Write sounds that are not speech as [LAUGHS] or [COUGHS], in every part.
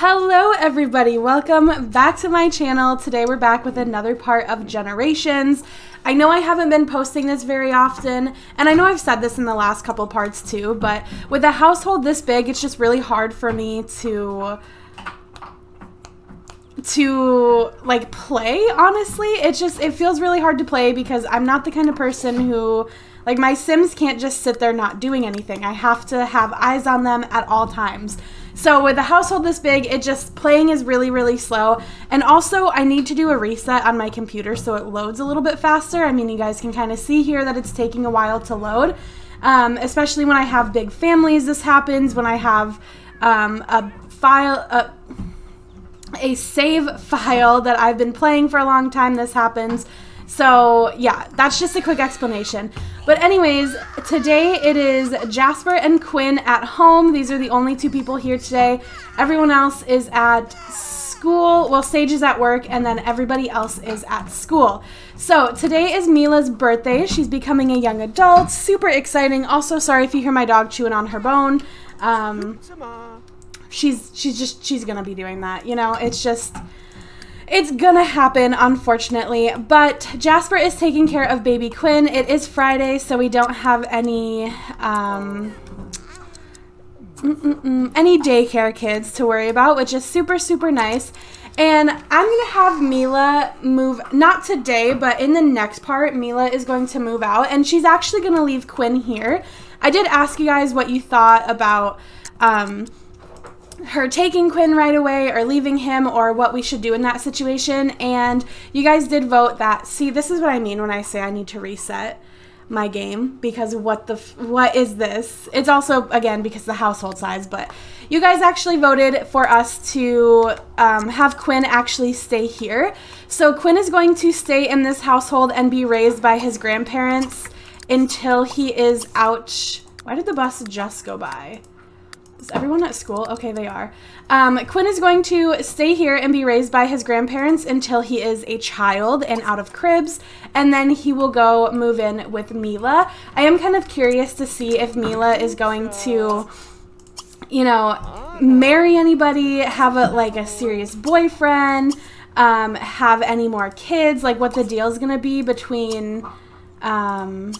Hello everybody, welcome back to my channel. Today we're back with another part of Generations. I know I haven't been posting this very often, and I know I've said this in the last couple parts too, but with a household this big, it's just really hard for me to to like play honestly it just it feels really hard to play because i'm not the kind of person who like my sims can't just sit there not doing anything i have to have eyes on them at all times so with a household this big, it just playing is really, really slow. And also I need to do a reset on my computer so it loads a little bit faster. I mean, you guys can kind of see here that it's taking a while to load, um, especially when I have big families. This happens when I have um, a file, a, a save file that I've been playing for a long time. This happens. So yeah, that's just a quick explanation. But anyways, today it is Jasper and Quinn at home. These are the only two people here today. Everyone else is at school. Well, Sage is at work, and then everybody else is at school. So today is Mila's birthday. She's becoming a young adult. Super exciting. Also, sorry if you hear my dog chewing on her bone. Um, she's she's just she's gonna be doing that. You know, it's just it's gonna happen, unfortunately. But Jasper is taking care of baby Quinn. It is Friday, so we don't have any um, any daycare kids to worry about, which is super, super nice. And I'm going to have Mila move, not today, but in the next part, Mila is going to move out. And she's actually going to leave Quinn here. I did ask you guys what you thought about um, her taking Quinn right away or leaving him or what we should do in that situation. And you guys did vote that. See, this is what I mean when I say I need to reset my game because what the what is this? It's also again because the household size, but you guys actually voted for us to um, have Quinn actually stay here. So Quinn is going to stay in this household and be raised by his grandparents until he is out. Why did the bus just go by? Is everyone at school? Okay, they are. Um, Quinn is going to stay here and be raised by his grandparents until he is a child and out of cribs, and then he will go move in with Mila. I am kind of curious to see if Mila is going to, you know, marry anybody, have a like a serious boyfriend, um, have any more kids, like what the deal is gonna be between. Um,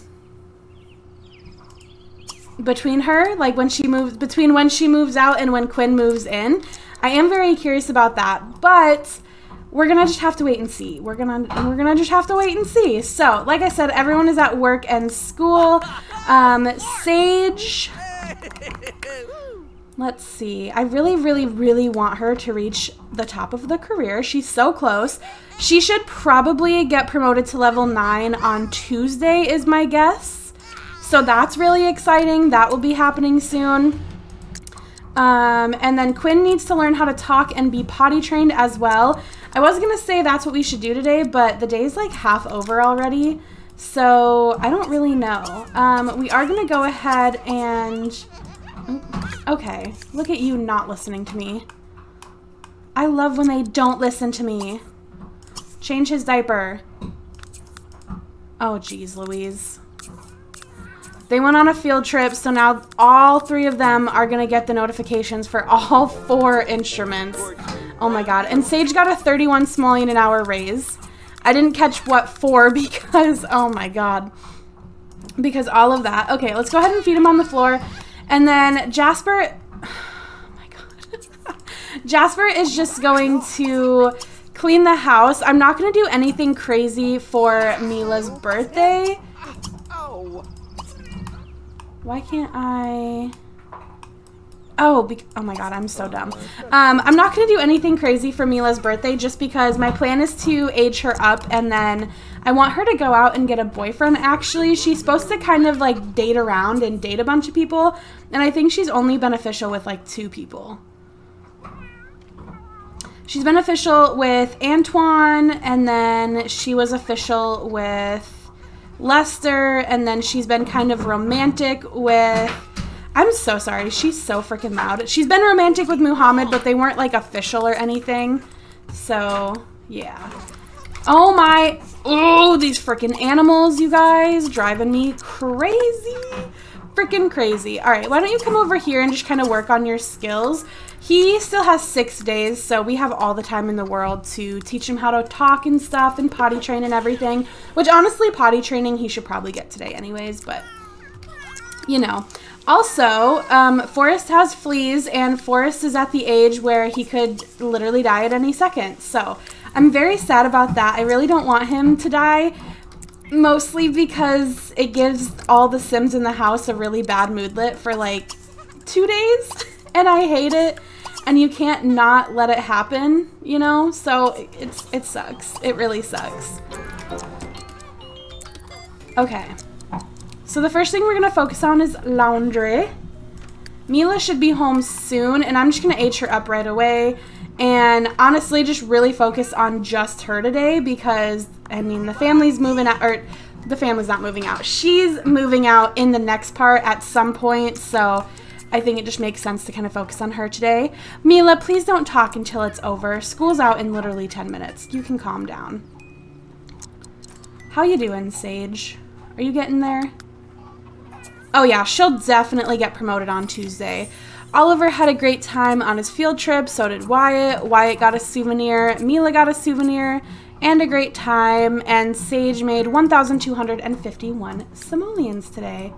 between her, like when she moves between when she moves out and when Quinn moves in. I am very curious about that, but we're gonna just have to wait and see. We're gonna we're gonna just have to wait and see. So, like I said, everyone is at work and school. Um, Sage. Let's see. I really, really, really want her to reach the top of the career. She's so close. She should probably get promoted to level 9 on Tuesday, is my guess. So that's really exciting. That will be happening soon. Um, and then Quinn needs to learn how to talk and be potty trained as well. I was going to say that's what we should do today, but the day's like half over already. So I don't really know. Um, we are going to go ahead and... Okay, look at you not listening to me. I love when they don't listen to me. Change his diaper. Oh, geez, Louise. They went on a field trip, so now all three of them are going to get the notifications for all [LAUGHS] four instruments. Oh my god. And Sage got a 31 simoleon an hour raise. I didn't catch what for [LAUGHS] because, oh my god. Because all of that. Okay, let's go ahead and feed him on the floor. And then Jasper... [SIGHS] Oh my god. [LAUGHS] Jasper is just going to clean the house. I'm not going to do anything crazy for Mila's birthday. Why can't I... Oh, oh my god, I'm so dumb. Um, I'm not going to do anything crazy for Mila's birthday just because my plan is to age her up and then I want her to go out and get a boyfriend actually. She's supposed to kind of like date around and date a bunch of people and I think she's only beneficial with like two people. She's beneficial with Antoine and then she was official with Lester, and then she's been kind of romantic with. I'm so sorry. She's so freaking loud. She's been romantic with Muhammad, but they weren't like official or anything. So, yeah. Oh my. Oh, these freaking animals, you guys. Driving me crazy. Freaking crazy. All right, why don't you come over here and just kind of work on your skills? He still has six days, so we have all the time in the world to teach him how to talk and stuff and potty train and everything. Which honestly, potty training he should probably get today anyways, but you know. Also, um, Forrest has fleas, and Forrest is at the age where he could literally die at any second. So I'm very sad about that. I really don't want him to die, mostly because it gives all the Sims in the house a really bad moodlet for like two days, [LAUGHS] and I hate it. And you can't not let it happen, you know? So it's it sucks. It really sucks. Okay. So the first thing we're to focus on is laundry. Mila should be home soon, and I'm just to age her up right away. And honestly, just really focus on just her today because, I mean, the family's moving out, or the family's not moving out. She's moving out in the next part at some point, so I think it just makes sense to kind of focus on her today. Mila, please don't talk until it's over. School's out in literally 10 minutes. You can calm down. How you doing, Sage? Are you getting there? Oh yeah, she'll definitely get promoted on Tuesday. Oliver had a great time on his field trip, so did Wyatt. Wyatt got a souvenir, Mila got a souvenir, and a great time, and Sage made 1,251 simoleons today.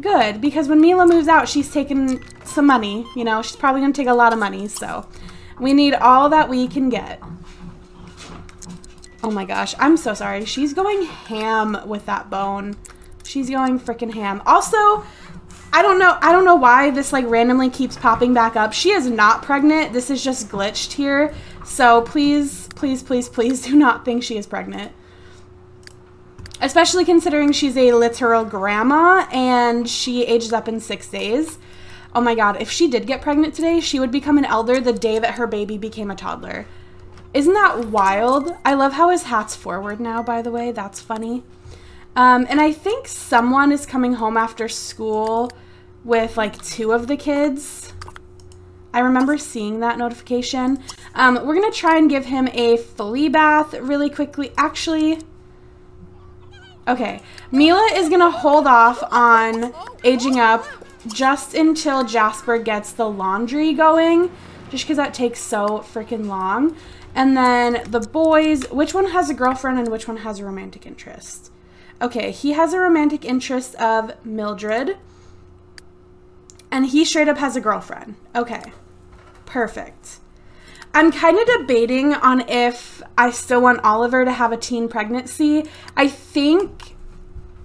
Good, because when Mila moves out, she's taking some money. You know, she's probably going to take a lot of money, so we need all that we can get. Oh my gosh, I'm so sorry. She's going ham with that bone. She's going freaking ham. Also, I don't know. I don't know why this like randomly keeps popping back up. She is not pregnant. This is just glitched here. So please, please, please, please [LAUGHS] do not think she is pregnant. Especially considering she's a literal grandma and she ages up in six days. Oh my god, if she did get pregnant today, she would become an elder the day that her baby became a toddler. Isn't that wild? I love how his hat's forward now, by the way. That's funny. Um, and I think someone is coming home after school with like two of the kids. I remember seeing that notification. Um, we're going to try and give him a flea bath really quickly. Actually, okay. Mila is to hold off on aging up just until Jasper gets the laundry going, just because that takes so freaking long. And then the boys, which one has a girlfriend and which one has a romantic interest? Okay, he has a romantic interest of Mildred. And he straight up has a girlfriend. Okay. Perfect. I'm kind of debating on if I still want Oliver to have a teen pregnancy. I think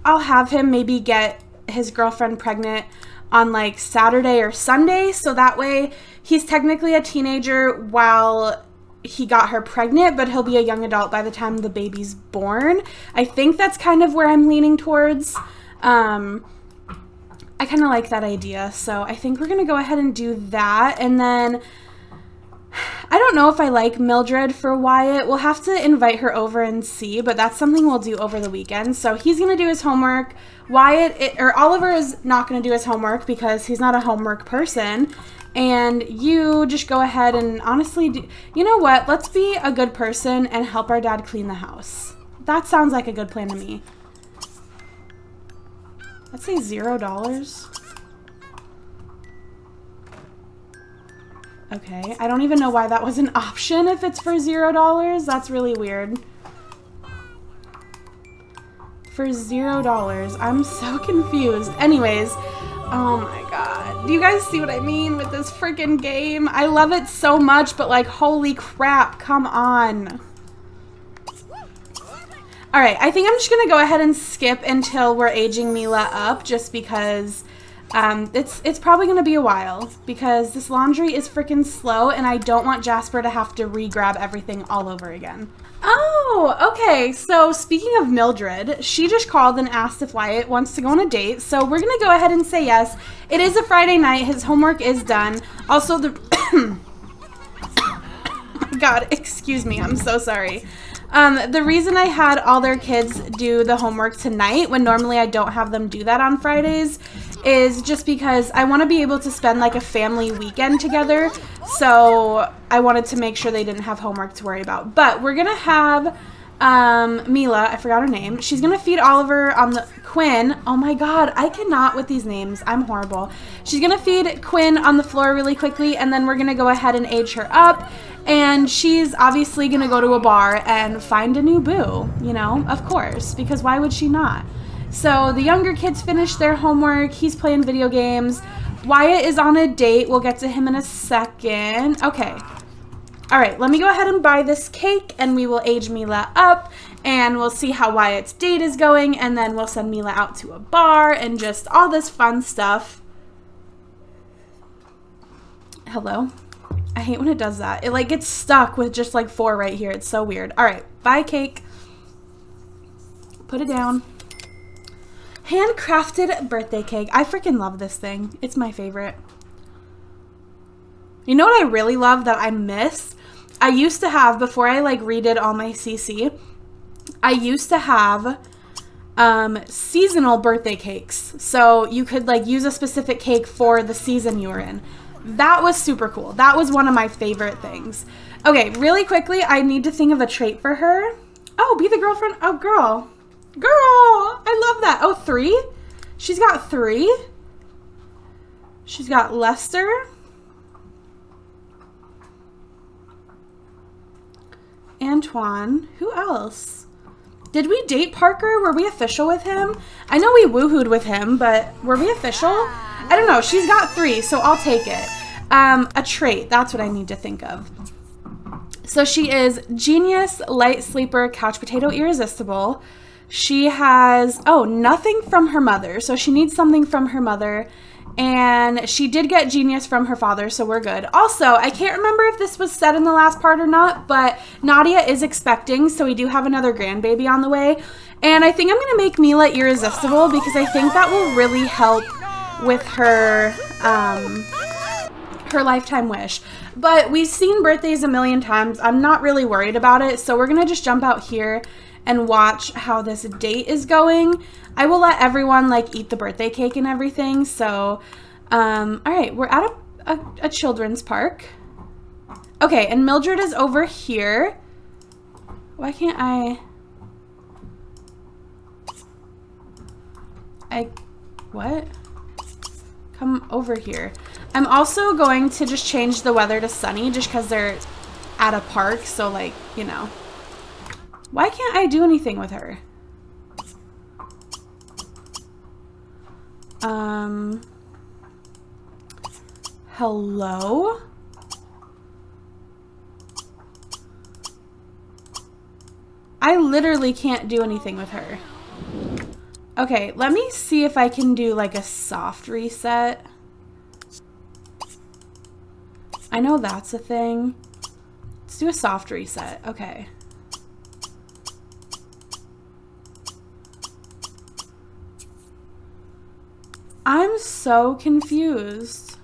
I'll have him maybe get his girlfriend pregnant on like Saturday or Sunday. So that way he's technically a teenager while he got her pregnant, but he'll be a young adult by the time the baby's born. I think that's kind of where I'm leaning towards. Um, I kind of like that idea, so I think we're going to go ahead and do that. And then I don't know if I like Mildred for Wyatt. We'll have to invite her over and see, but that's something we'll do over the weekend. So he's going to do his homework. Wyatt, it, or Oliver is not going to do his homework because he's not a homework person and you just go ahead and honestly do, you know what let's be a good person and help our dad clean the house that sounds like a good plan to me let's say zero dollars okay I don't even know why that was an [LAUGHS] option if it's for zero dollars that's really weird for zero dollars I'm so [LAUGHS] confused anyways Oh my god. Do you guys see what I mean with this freaking game? I love it so much, but like, holy crap, come on. Alright, I think I'm just to go ahead and skip until we're aging Mila up, just because um, it's, it's probably going to be a while, because this laundry is freaking slow, and I don't want Jasper to have to re-grab everything all over again. Oh, okay. So speaking of Mildred, she just called and asked if Wyatt wants to go on a date. So we're going to go ahead and say yes. It is a Friday night. His homework is done. Also, the... [COUGHS] [COUGHS] God, [COUGHS] excuse me. I'm so sorry. Um, the reason I had all their kids do the homework tonight, when normally I don't have them do that on Fridays, is just because I want to be able to spend like a family weekend together. So I wanted to make sure they didn't have homework to worry about. But we're going to have um, Mila, I forgot her name. She's gonna feed Oliver on the Quinn. Oh my god, I cannot with these names. I'm horrible. She's gonna feed Quinn on the floor really quickly, and then we're gonna go ahead and age her up. And she's obviously gonna go to a bar and find a new boo, you know, of course, because why would she not? So the younger kids finish their homework. He's playing video games. Wyatt is on a date. We'll get to him in a second. Okay. All right, let me go ahead and buy this cake and we will age Mila up and we'll see how Wyatt's date is going and then we'll send Mila out to a bar and just all this fun stuff. Hello? I hate when it does that. It like gets stuck with just like four right here. It's so weird. All right, buy cake. Put it down. Handcrafted birthday cake. I freaking love this thing. It's my favorite. You know what I really love that I miss? I used to have, before I like redid all my CC, I used to have um, seasonal birthday cakes. So you could like use a specific cake for the season you were in. That was super cool. That was one of my favorite things. Okay, really quickly, I need to think of a trait for her. Oh, be the girlfriend. Oh, girl. Girl, I love that. Oh, three? She's got three. She's got Lester. Antoine. Who else? Did we date Parker? Were we official with him? I know we woohooed with him, but were we official? I don't know. She's got three, so I'll take it. Um, a trait. That's what I need to think of. So she is genius, light sleeper, couch potato, irresistible. She has, oh, nothing from her mother. So she needs something from her mother. And she did get genius from her father, so we're good. Also, I can't remember if this was said in the last part or not, but Nadia is expecting, so we do have another grandbaby on the way. And I think I'm going to make Mila irresistible because I think that will really help with her um, her lifetime wish. But we've seen birthdays a million times. I'm not really worried about it, so we're going to just jump out here and watch how this date is going. I will let everyone like eat the birthday cake and everything. So, um, all right, we're at a, a, a children's park. Okay, and Mildred is over here. Why can't I? I, what? Come over here. I'm also going to just change the weather to sunny just because they're at a park. So like, you know. Why can't I do anything with her? Um, hello? I literally can't do anything with her. Okay, let me see if I can do like a soft reset. I know that's a thing. Let's do a soft reset. Okay. I'm so confused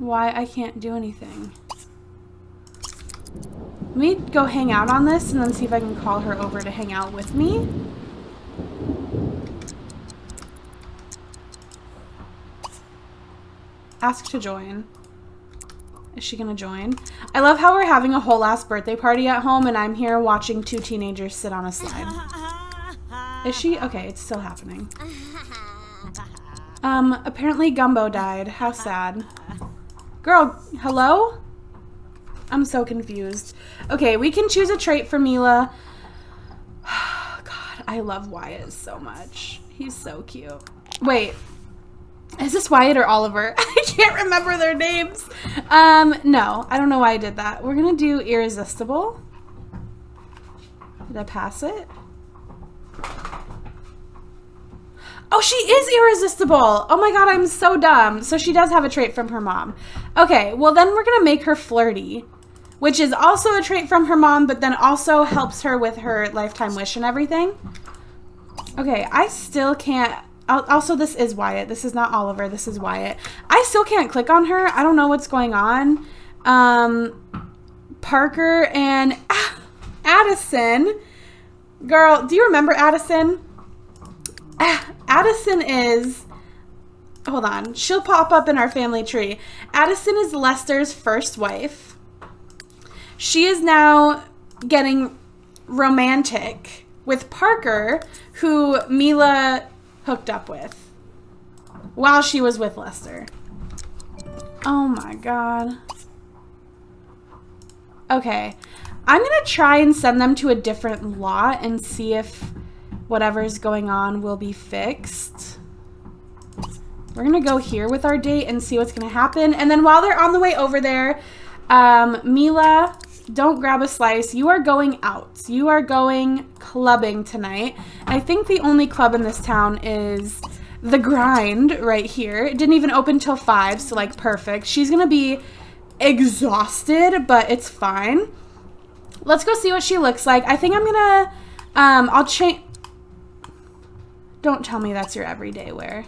why I can't do anything. Let me go hang out on this and then see if I can call her over to hang out with me. Ask to join. Is she gonna join? I love how we're having a whole ass birthday party at home and I'm here watching two teenagers sit on a slide. Is she? Okay, it's still happening. Um, apparently Gumbo died. How sad. Girl, hello? I'm so confused. Okay, we can choose a trait for Mila. [SIGHS] God, I love Wyatt so much. He's so cute. Wait, is this Wyatt or Oliver? [LAUGHS] I can't remember their names. Um, no, I don't know why I did that. We're gonna do Irresistible. Did I pass it? Oh, she is irresistible. Oh my god, I'm so dumb. So she does have a trait from her mom. Okay, well then we're gonna make her flirty, which is also a trait from her mom, but then also helps her with her lifetime wish and everything. Okay, I still can't. Also, this is Wyatt. This is not Oliver. This is Wyatt. I still can't click on her. I don't know what's going on. Um, Parker and Addison. Girl, do you remember Addison? Ah, Addison is hold on. She'll pop up in our family tree. Addison is Lester's first wife. She is now getting romantic with Parker, who Mila hooked up with while she was with Lester. Oh my god. Okay. I'm going to try and send them to a different lot and see if whatever's going on will be fixed. We're going to go here with our date and see what's going to happen. And then while they're on the way over there, um, Mila, don't grab a slice. You are going out. You are going clubbing tonight. I think the only club in this town is the grind right here. It didn't even open till 5, so like perfect. She's going to be exhausted, but it's fine. Let's go see what she looks like. I think I'm going to, um, I'll change. Don't tell me that's your everyday wear.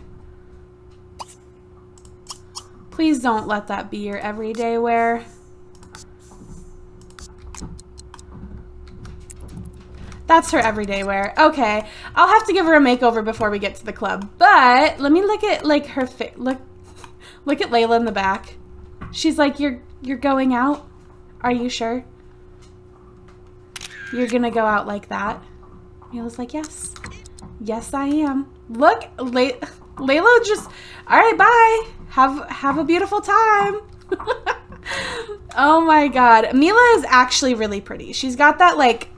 Please don't let that be your everyday wear. That's her everyday wear. Okay, I'll have to give her a makeover before we get to the club. But let me look at like her fit. Look, look at Layla in the back. She's like, "You're you're going out? Are you sure? You're gonna go out like that?" Layla's like, "Yes, yes, I am." Look, Lay Layla just. All right, bye. Have have a beautiful time. [LAUGHS] oh my god, Mila is actually really pretty. She's got that like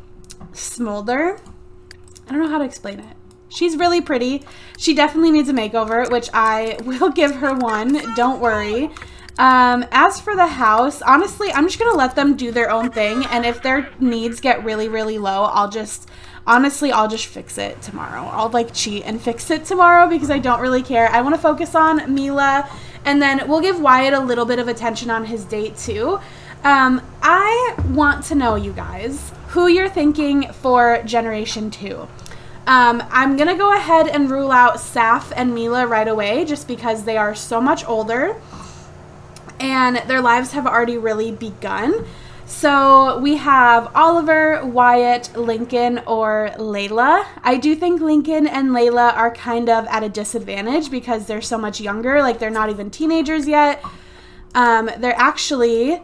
smolder. I don't know how to explain it. She's really pretty. She definitely needs a makeover, which I [LAUGHS] will give her one. Don't worry. Um, as for the house, honestly, I'm just going to let them do their own thing. And if their needs get really, really low, I'll just, honestly, I'll just fix it tomorrow. I'll like cheat and fix it tomorrow because I don't really care. I want to focus on Mila and then we'll give Wyatt a little bit of attention on his date too. Um, I want to know, you guys, who you're thinking for Generation 2. Um, I'm going to go ahead and rule out Saf and Mila right away just because they are so much older and their lives have already really begun. So we have Oliver, Wyatt, Lincoln, or Layla. I do think Lincoln and Layla are kind of at a disadvantage because they're so much younger. Like they're not even teenagers yet. Um, they're actually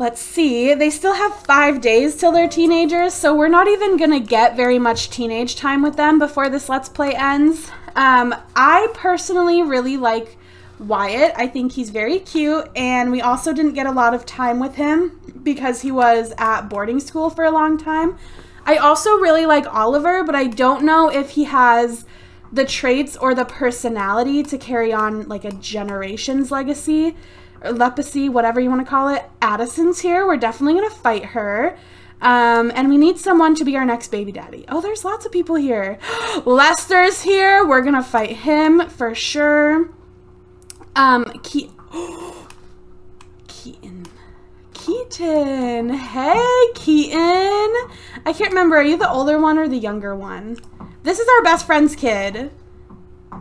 let's see, they still have five days till they're teenagers, so we're not even going to get very much teenage time with them before this Let's Play ends. Um, I personally really like Wyatt. I think he's very cute, and we also didn't get a lot of time with him because he was at boarding school for a long time. I also really like Oliver, but I don't know if he has the traits or the personality to carry on like a generation's legacy or Lepacy, whatever you want to call it. Addison's here. We're definitely going to fight her. Um, and we need someone to be our next baby daddy. Oh, there's lots of people here. [GASPS] Lester's here. We're going to fight him for sure. Um, Ke [GASPS] Keaton. Keaton. Hey, Keaton. I can't remember. Are you the older one or the younger one? This is our best friend's kid.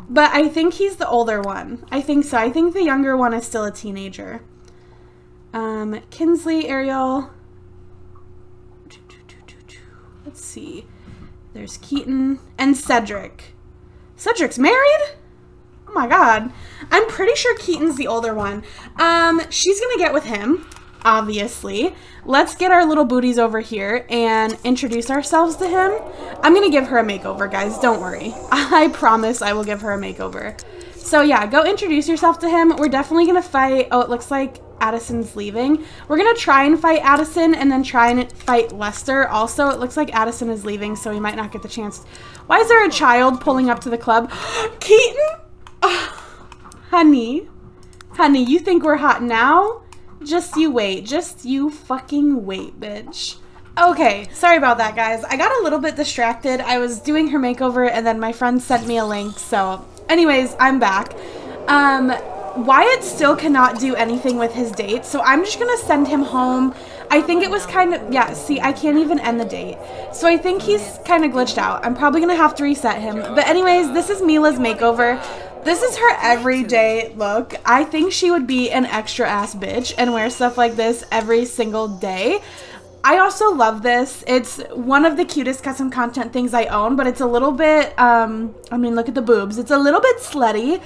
But I think he's the older one. I think so. I think the younger one is still a teenager. Um, Kinsley, Ariel. Let's see. There's Keaton and Cedric. Cedric's married? Oh my god. I'm pretty sure Keaton's the older one. Um, she's gonna get with him obviously. Let's get our little booties over here and introduce ourselves to him. I'm to give her a makeover, guys. Don't worry. [LAUGHS] I promise I will give her a makeover. So yeah, go introduce yourself to him. We're definitely to fight. Oh, it looks like Addison's leaving. We're to try and fight Addison and then try and fight Lester. Also, it looks like Addison is leaving, so we might not get the chance. Why is there a child pulling up to the club? [GASPS] Keaton? Honey. Honey, you think we're hot now? Just you wait. Just you fucking wait, bitch. Okay, sorry about that, guys. I got a little bit distracted. I was doing her makeover, and then my friend sent me a link. So, anyways, I'm back. Um, Wyatt still cannot do anything with his date, so I'm just gonna send him home. I think it was kind of, yeah, see, I can't even end the date. So I think he's kind of glitched out. I'm probably gonna have to reset him. But anyways, this is Mila's makeover. This is her everyday look. I think she would be an extra ass bitch and wear stuff like this every single day. I also love this. It's one of the cutest custom content things I own, but it's a little bit, um, I mean, look at the boobs. It's a little bit slutty.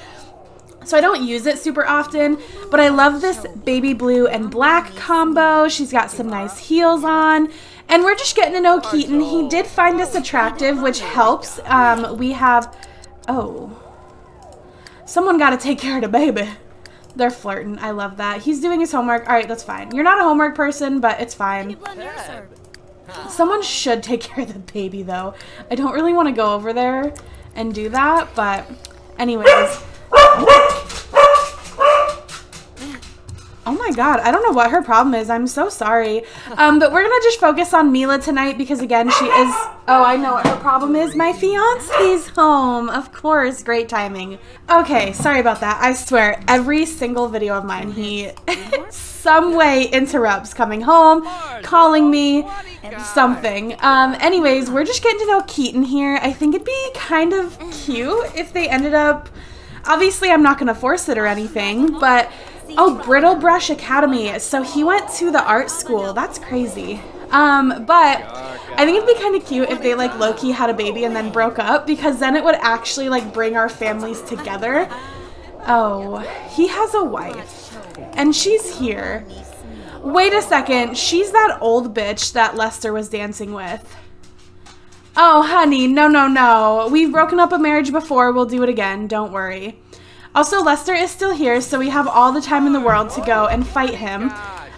So I don't use it super often, but I love this baby blue and black combo. She's got some nice heels on. And we're just getting to know Keaton. He did find us attractive, which helps. Um, we have... Oh. Someone got to take care of the baby. They're flirting. I love that. He's doing his homework. All right, that's fine. You're not a homework person, but it's fine. Someone should take care of the baby, though. I don't really want to go over there and do that, but anyways. Oh my god, I don't know what her problem is. I'm so sorry. Um, but we're gonna just focus on Mila tonight because again, she is. Oh, I know what her problem is. My fiance's home. Of course, great timing. Okay, sorry about that. I swear, every single video of mine, he [LAUGHS] some way interrupts coming home, calling me, something. Um, anyways, we're just getting to know Keaton here. I think it'd be kind of cute if they ended up. Obviously, I'm not gonna force it or anything, but Oh, Brittlebrush Academy. So he went to the art school. That's crazy. Um, but I think it'd be kind of cute if they like Loki had a baby and then broke up because then it would actually like bring our families together. Oh, he has a wife and she's here. Wait a second. She's that old bitch that Lester was dancing with. Oh, honey, no, no, no. We've broken up a marriage before. We'll do it again. Don't worry. Also, Lester is still here, so we have all the time in the world to go and fight him.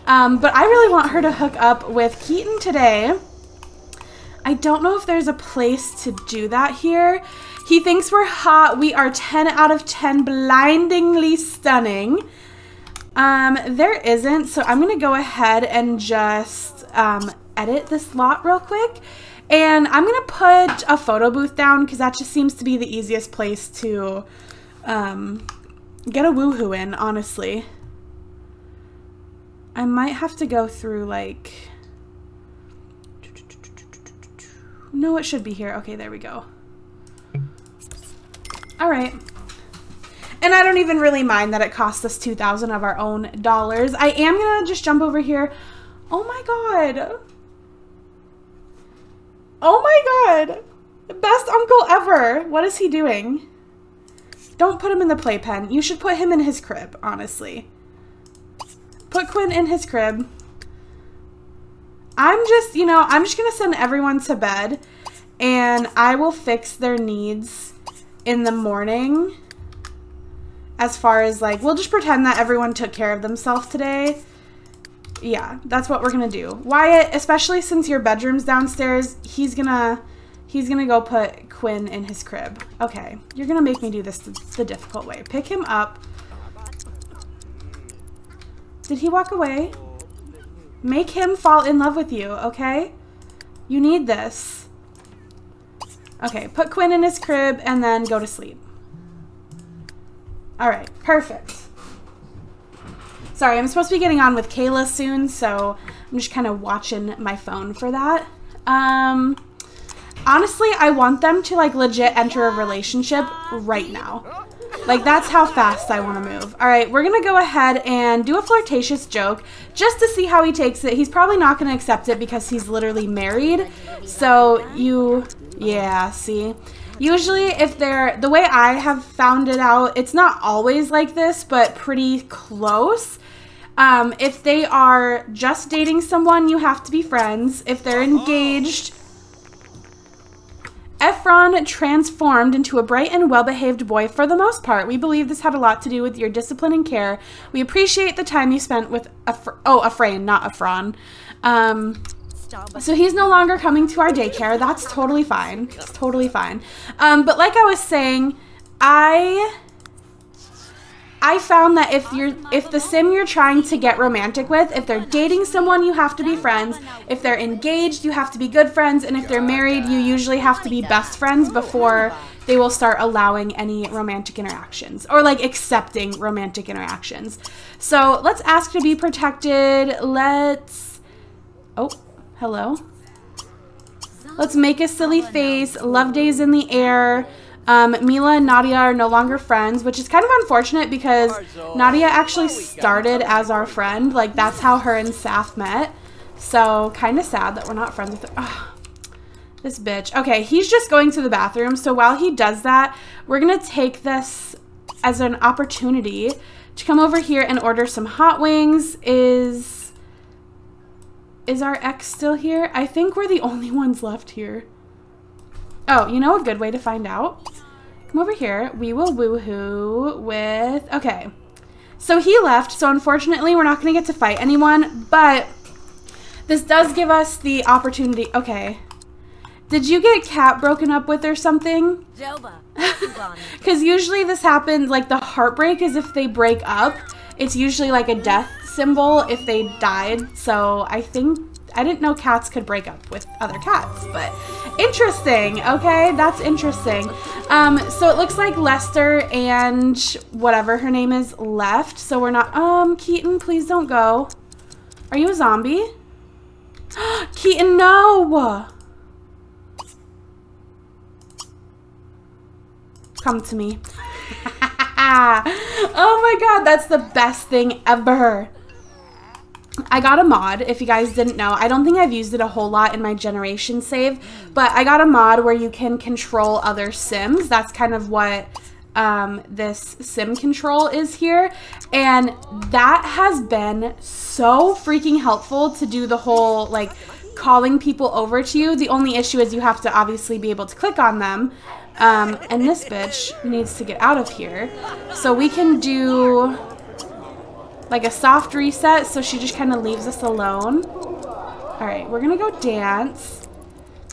Um, but I really want her to hook up with Keaton today. I don't know if there's a place to do that here. He thinks we're hot. We are 10 out of 10, blindingly stunning. Um, there isn't, so I'm going to go ahead and just um, edit this lot real quick. And I'm going to put a photo booth down because that just seems to be the easiest place to um, get a woohoo in, honestly. I might have to go through like... No, it should be here. Okay, there we go. All right. And I don't even really mind that it cost us 2000 of our own dollars. I am going to just jump over here. Oh my god. Oh my god. Best uncle ever. What is he doing? Don't put him in the playpen. You should put him in his crib, honestly. Put Quinn in his crib. I'm just, you know, I'm just going to send everyone to bed and I will fix their needs in the morning as far as like, we'll just pretend that everyone took care of themselves today. Yeah, that's what we're going to do. Wyatt, especially since your bedroom's downstairs, he's going to He's gonna go put Quinn in his crib. Okay, you're gonna make me do this the difficult way. Pick him up. Did he walk away? Make him fall in love with you, okay? You need this. Okay, put Quinn in his crib and then go to sleep. All right, perfect. Sorry, I'm supposed to be getting on with Kayla soon, so I'm just kind of watching my phone for that. Um, honestly, I want them to like legit enter a relationship right now. Like that's how fast I want to move. All right, we're going to go ahead and do a flirtatious joke just to see how he takes it. He's probably not going to accept it because he's literally married. So you, yeah, see. Usually if they're, the way I have found it out, it's not always like this, but pretty close. Um, if they are just dating someone, you have to be friends. If they're engaged, Efron transformed into a bright and well-behaved boy for the most part. We believe this had a lot to do with your discipline and care. We appreciate the time you spent with oh Efrain, not Efron. Um, so he's no longer coming to our daycare. That's totally fine. Totally fine. Um, but like I was saying, I I found that if you're if the sim you're trying to get romantic with, if they're dating someone, you have to be friends. If they're engaged, you have to be good friends, and if they're married, you usually have to be best friends before they will start allowing any romantic interactions or like accepting romantic interactions. So, let's ask to be protected. Let's Oh, hello. Let's make a silly face. Love days in the air. Um, Mila and Nadia are no longer friends, which is kind of unfortunate because Nadia actually started as our friend. Like, that's how her and Saf met. So, kind of sad that we're not friends with her. Ugh, this bitch. Okay, he's just going to the bathroom. So, while he does that, we're going to take this as an opportunity to come over here and order some hot wings. Is is our ex still here? I think we're the only ones left here. Oh, you know a good way to find out? Come over here. We will woohoo with... Okay. So he left, so unfortunately we're not going to get to fight anyone, but this does give us the opportunity... Okay. Did you get Cat broken up with or something? Because [LAUGHS] usually this happens, like the heartbreak is if they break up. It's usually like a death symbol if they died. So I think, I didn't know cats could break up with other cats, but interesting. Okay, that's interesting. Um, so it looks like Lester and whatever her name is left. So we're not, um, Keaton, please don't go. Are you a zombie? [GASPS] Keaton, no! Come to me. [LAUGHS] oh my god, that's the best thing ever. I got a mod, if you guys didn't know. I don't think I've used it a whole lot in my generation save, but I got a mod where you can control other sims. That's kind of what um, this sim control is here. And that has been so freaking helpful to do the whole, like, calling people over to you. The only issue is you have to obviously be able to click on them. Um, and this bitch needs to get out of here. So we can do like a soft reset so she just kind of leaves us alone. All right, we're gonna go dance.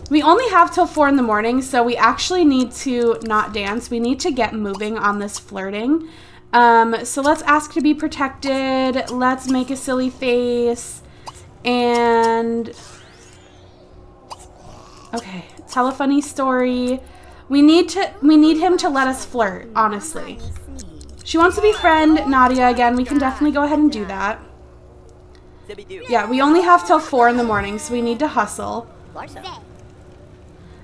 We only have till four in the morning, so we actually need to not dance. We need to get moving on this flirting. Um, so let's ask to be protected. Let's make a silly face. And... Okay, tell a funny story. We need to we need him to let us flirt, honestly. She wants to befriend Nadia again. We can definitely go ahead and do that. Yeah, we only have till 4 in the morning, so we need to hustle.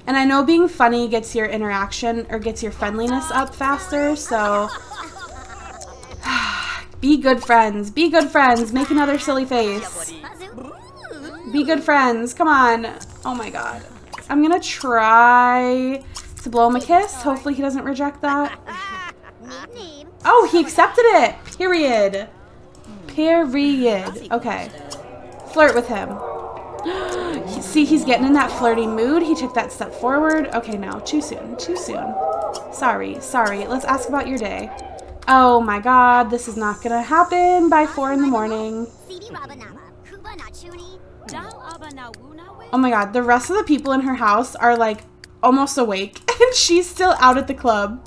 And I know being funny gets your interaction or gets your friendliness up faster, so [SIGHS] be good friends. Be good friends. Make another silly face. Be good friends. Come on. Oh my god. I'm gonna try to blow him a kiss. Hopefully he doesn't reject that. Oh, he accepted it. Period. Period. Okay. Flirt with him. [GASPS] See, he's getting in that flirty mood. He took that step forward. Okay, no. Too soon. Too soon. Sorry. Sorry. Let's ask about your day. Oh my god. This is not going to happen by 4 in the morning. Oh my god. The rest of the people in her house are like almost awake, [LAUGHS] and she's still out at the club.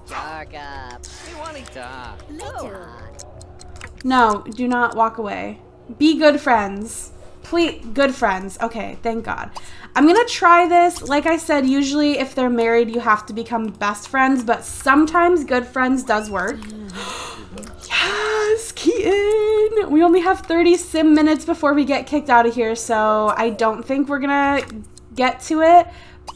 No, do not walk away. Be good friends. Please, good friends. Okay, thank God. I'm gonna try this. Like I said, usually if they're married, you have to become best friends, but sometimes good friends does work. [GASPS] yes, Keaton! We only have 30 sim minutes before we get kicked out of here, so I don't think we're gonna get to it.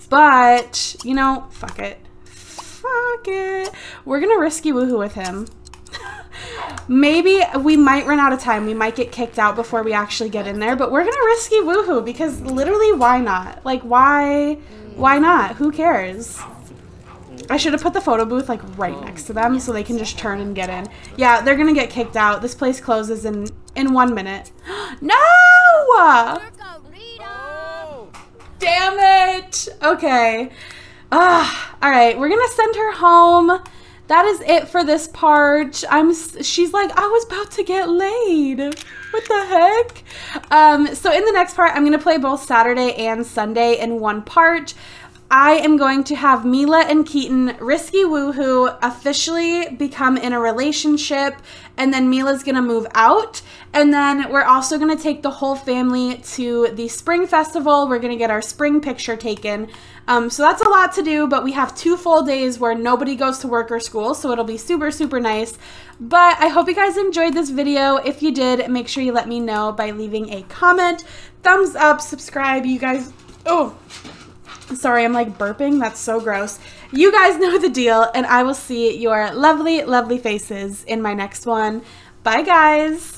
But, you know, fuck it. Fuck it. We're gonna risky woohoo with him. [LAUGHS] Maybe we might run out of time. We might get kicked out before we actually get in there, but we're gonna risky woohoo because literally why not? Like why why not? Who cares? I should have put the photo booth like right next to them so they can just turn and get in. Yeah, they're gonna get kicked out. This place closes in in one minute. [GASPS] no! Damn it! Okay. Ah, all right. We're gonna send her home. That is it for this part. I'm. She's like, I was about to get laid. What the heck? Um. So in the next part, I'm gonna play both Saturday and Sunday in one part. I am going to have Mila and Keaton risky woohoo officially become in a relationship and then Mila's gonna move out and then we're also gonna take the whole family to the spring festival. We're gonna get our spring picture taken. Um, so that's a lot to do, but we have two full days where nobody goes to work or school, so it'll be super, super nice. But I hope you guys enjoyed this video. If you did, make sure you let me know by leaving a comment, thumbs up, subscribe. You guys, oh, Sorry, I'm like burping. That's so gross. You guys know the deal, and I will see your lovely, lovely faces in my next one. Bye, guys.